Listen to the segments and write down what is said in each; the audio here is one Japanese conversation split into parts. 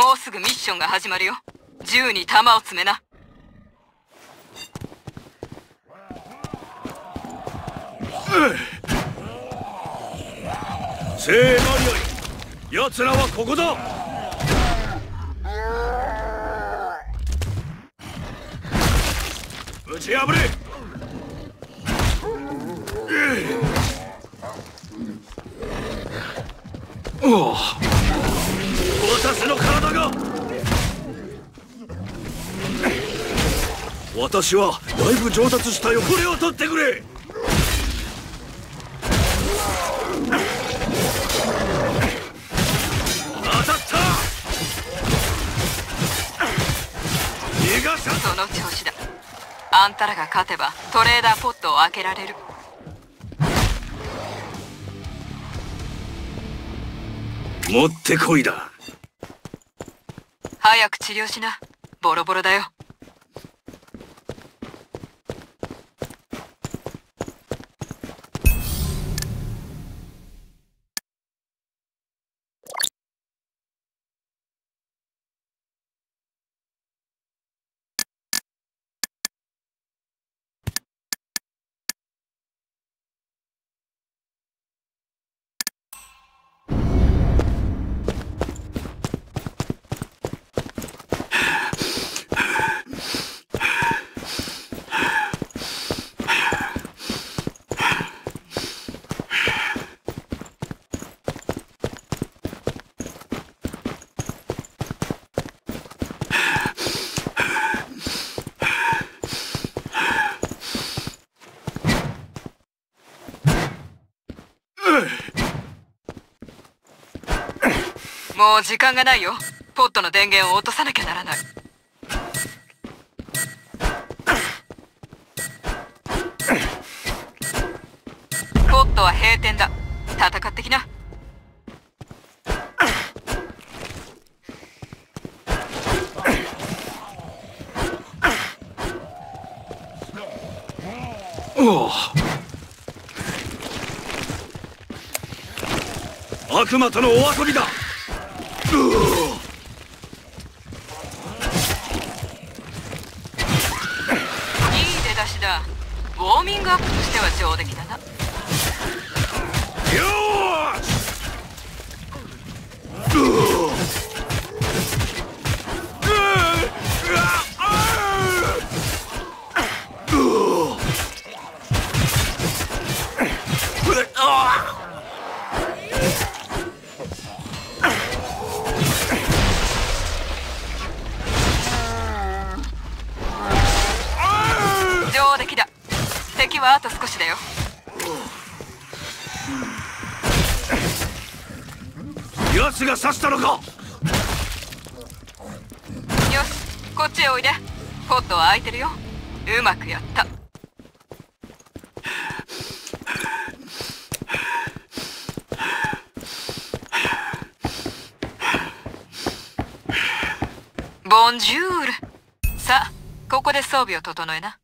もうすぐミッションが始まるよ。銃に弾を詰めな。せーのよい。奴らはここだ。打ち破れ。うおう私の体が。私はだいぶ上達したよ。これを取ってくれ。当たった。逃がさその調子だ。あんたらが勝てばトレーダーポットを開けられる。持ってこいだ早く治療しな。ボロボロだよ。もう時間がないよ。ポットの電源を落とさなきゃならない。ポットは閉店だ。戦ってきな。おう悪魔とのお遊びだ。Ugh. が刺したのか？よしこっちへおいで。ポットは開いてるよ。うまくやった。ボンジュール。さあここで装備を整えな。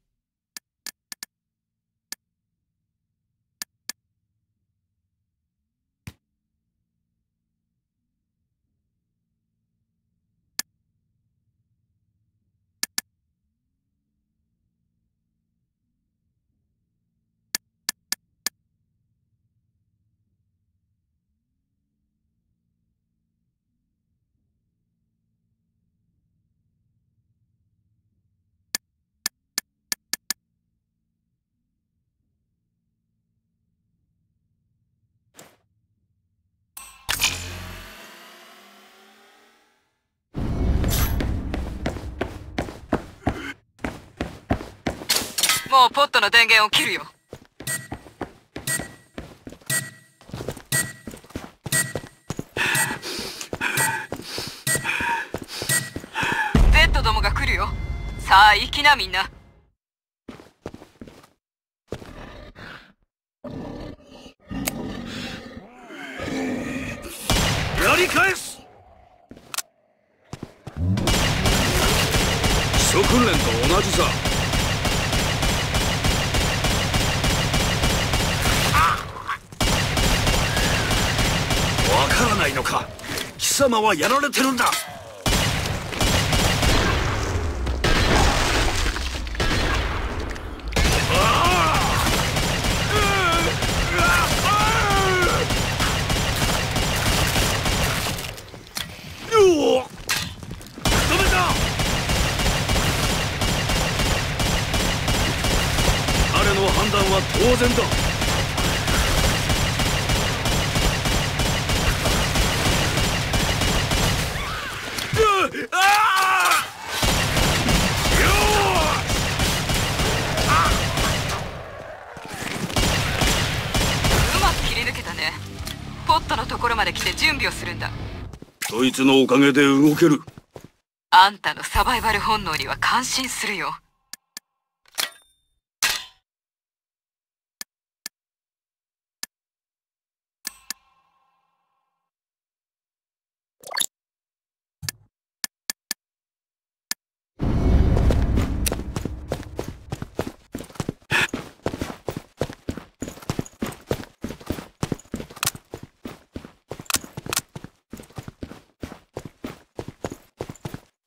もうポットの電源を切るよ。ゼットどもが来るよ。さあ行きなみんな。やり返す。基礎訓練と同じさわからないのか。貴様はやられてるんだ。は当然だ。で来て準備をするんだ。そいつのおかげで動ける。あんたのサバイバル本能には感心するよ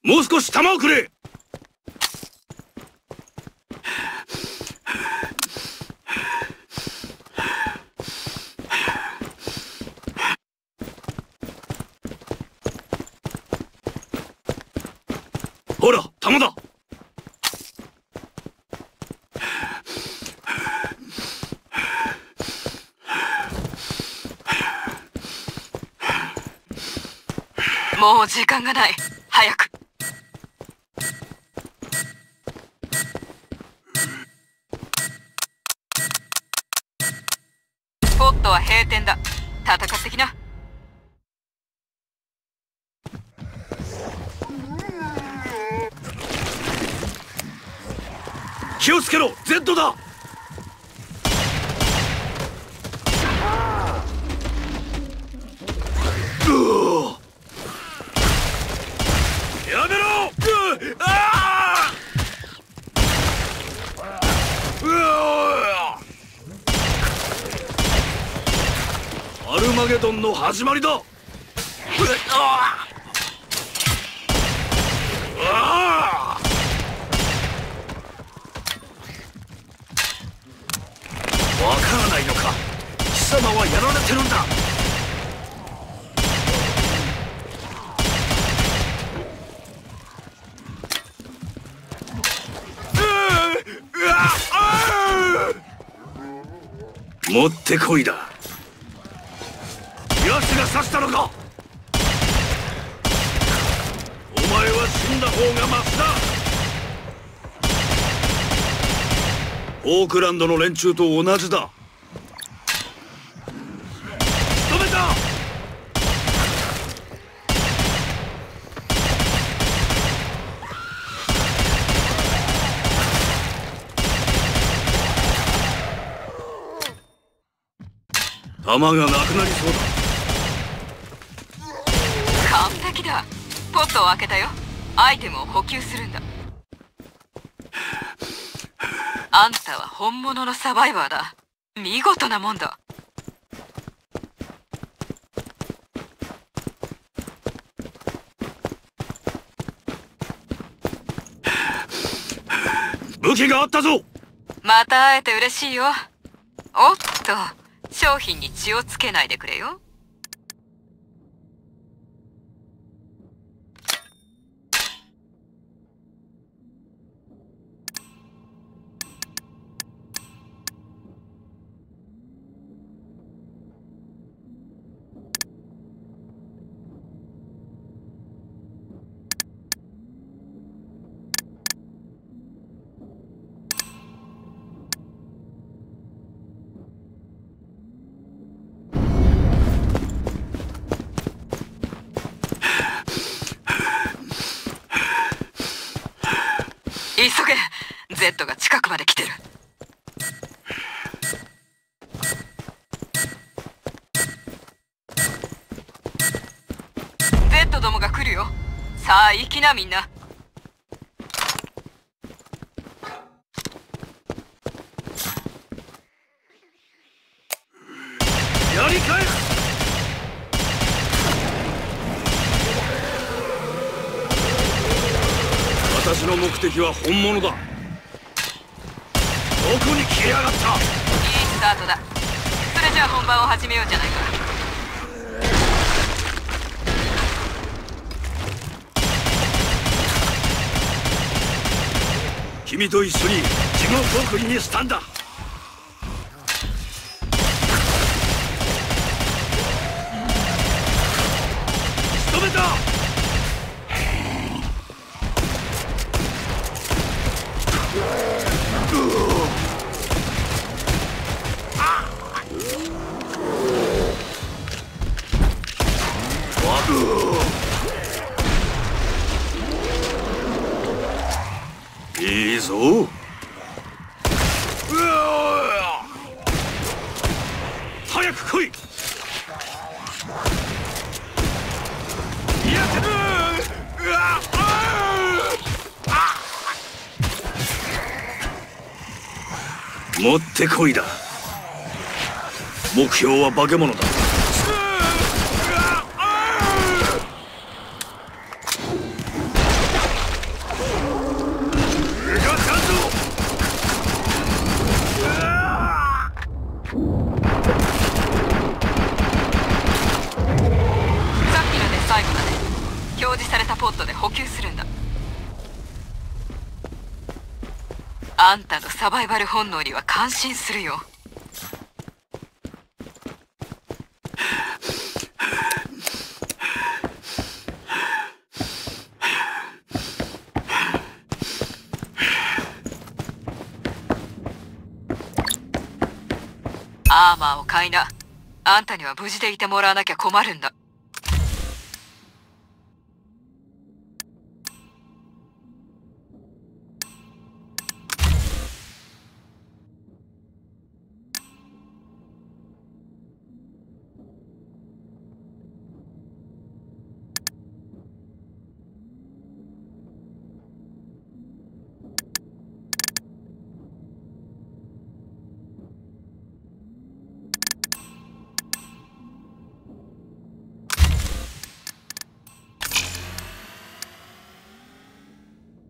もう少し弾をくれ。ほら弾だ。もう時間がない。戦ってきな。気をつけろ Z だやめろあうわアルマゲドンの始まりだ。ああわからないのか。貴様はやられてるんだ。持ってこいだ。オークランドの連中と同じだ。仕留めた！弾がなくなりそうだ。完璧だ。ポットを開けたよ。アイテムを補給するんだ。あんたは本物のサバイバーだ。見事なもんだ。武器があったぞ。また会えて嬉しいよ。おっと商品に血をつけないでくれよきなみんな。やり返す。私の目的は本物だ。どこに消えやがった。いいスタートだ。それじゃあ本番を始めようじゃないか。君と一緒に地獄送りにしたんだ。持ってこいだ。目標は化け物だ。たのサバイバル本能には感心するよ。アーマーを買いな。あんたには無事でいてもらわなきゃ困るんだ。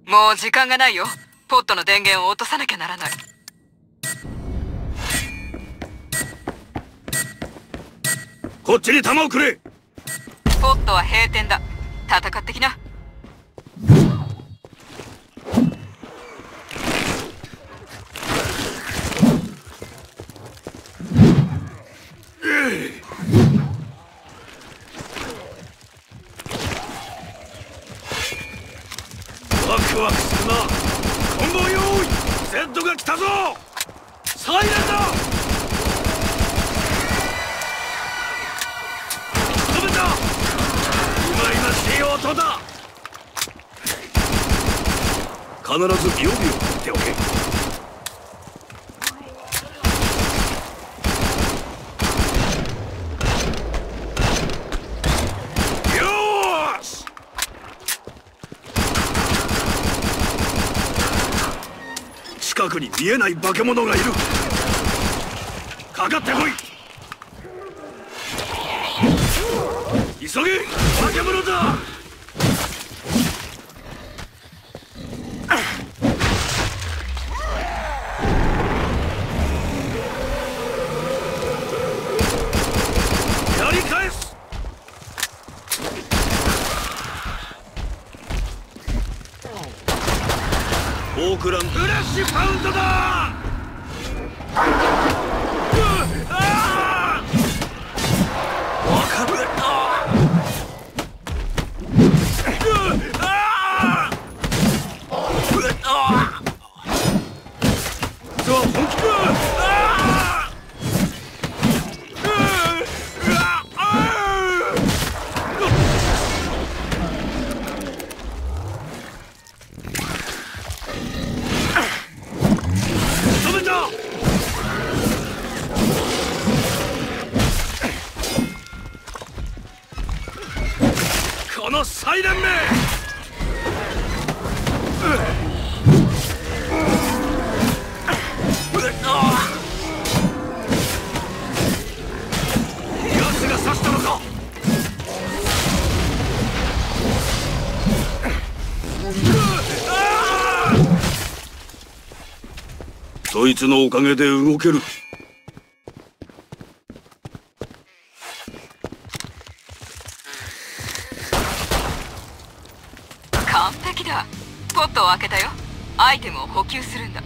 もう時間がないよ。ポットの電源を落とさなきゃならない。こっちに弾をくれ。ポットは閉店だ。戦ってきなワクするなコンボ用意ゼッドが来たぞサイレンだ止めたうまいなしい音だ必ず秒々振っておけ。近くに見えない化け物がいる。かかってこい。急げ。化け物だ。そいつのおかげで動ける。完璧だ。ポットを開けたよ。アイテムを補給するんだ。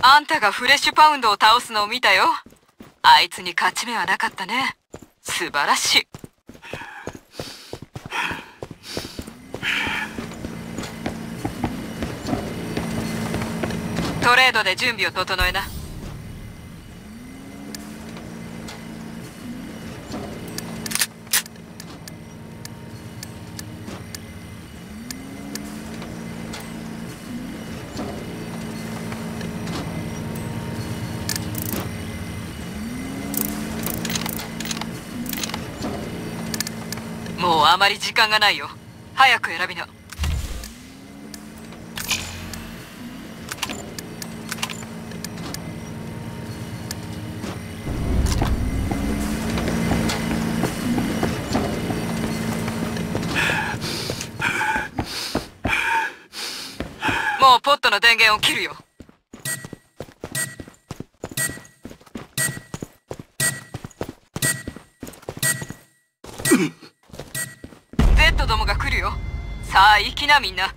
あんたがフレッシュパウンドを倒すのを見たよ。あいつに勝ち目はなかったね。素晴らしい。トレードで準備を整えな。もうあまり時間がないよ。早く選びな。の電源を切るよ。Z どもが来るよ。さあ行きなみんな。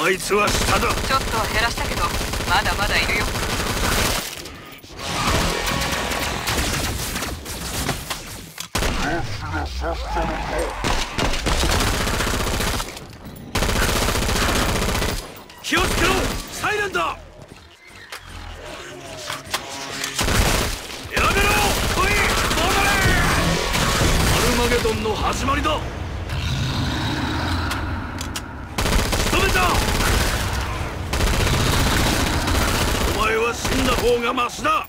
あいつは下だ。ちょっとは減らしたけどまだまだいるよ気をつけろサイレンだやめろ来い戻れ。アルマゲドンの始まりだ。仕留めた。お前は死んだ方がマシだ。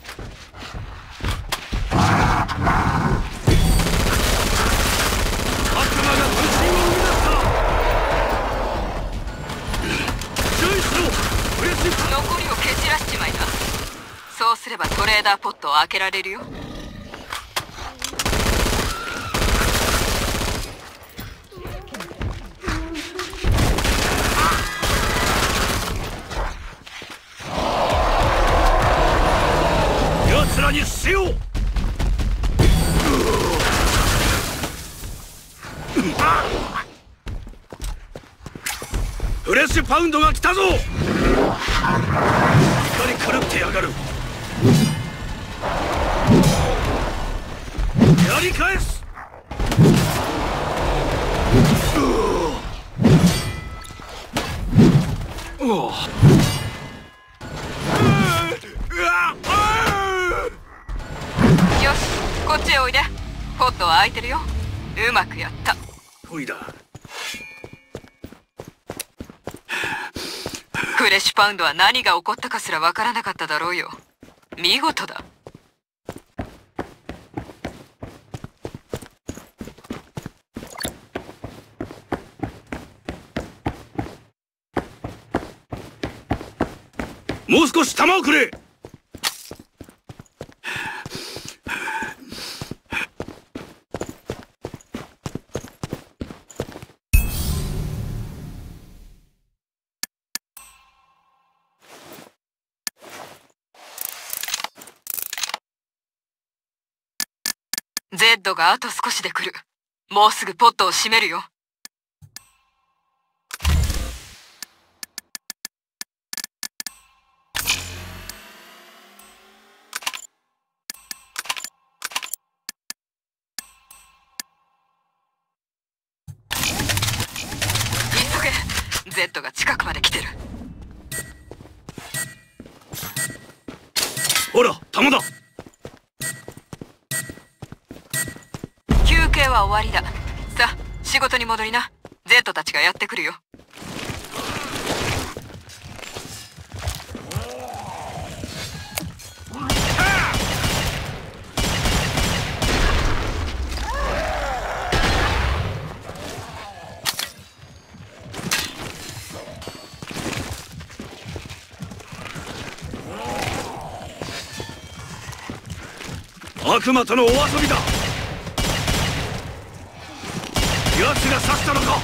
ーダーポットを開けられるよ。奴らに死を。フレッシュパウンドが来たぞ。光狂ってやがる。こっちへおいで。ポットは開いてるよ。うまくやった。ほいだ。フレッシュパウンドは何が起こったかすらわからなかっただろうよ。見事だ少し弾をくれ。Z があと少しで来る。もうすぐポットを閉めるよ。ほら弾だ。休憩は終わりだ。さあ仕事に戻りな。Z たちがやってくるよ。悪魔とのお遊びだ。奴が刺したのか。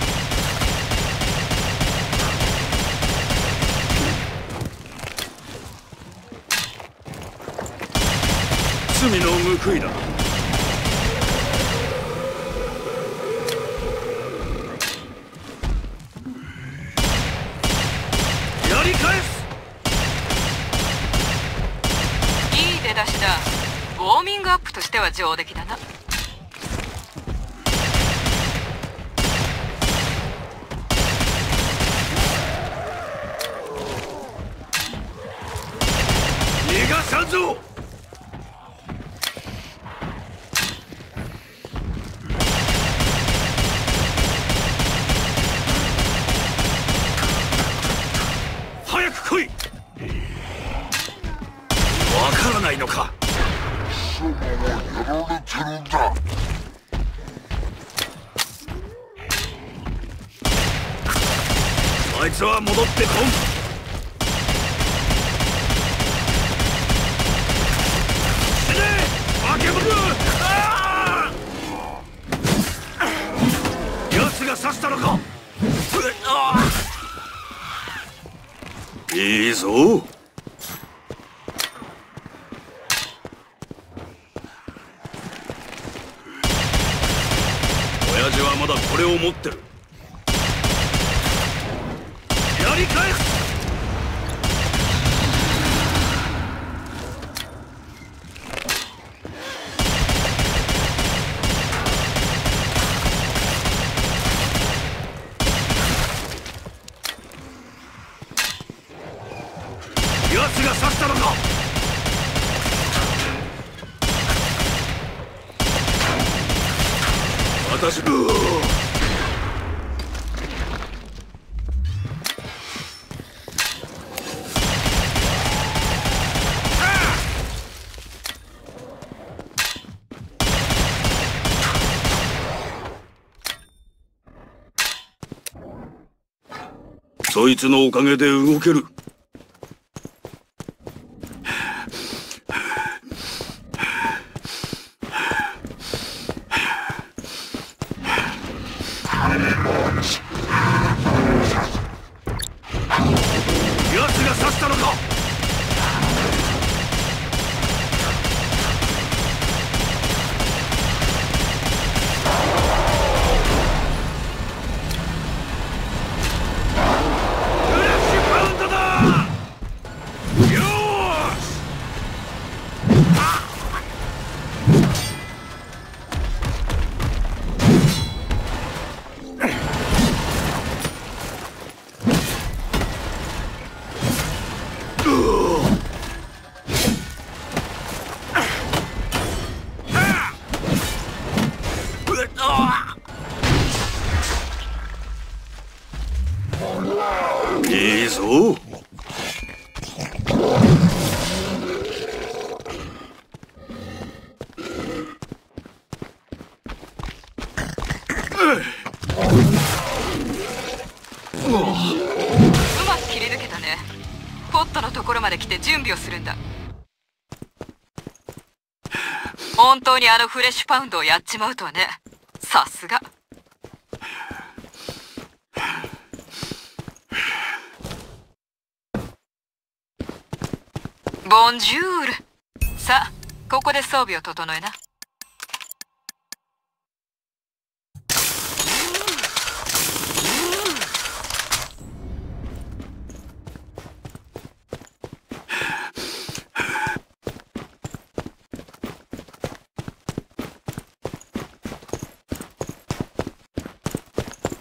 罪の報いだ。上出来だな。いいぞ。親父はまだこれを持ってる。そいつのおかげで動ける。フレッシュパウンドをやっちまうとはね。さすが。ボンジュール。さあここで装備を整えな。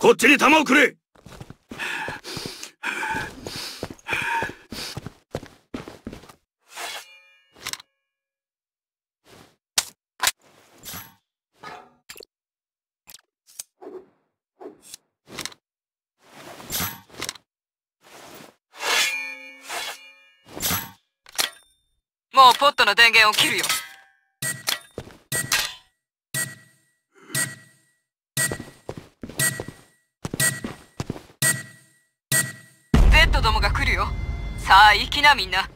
こっちに弾をくれ。もうポットの電源を切るよ。さあ行きなみんな。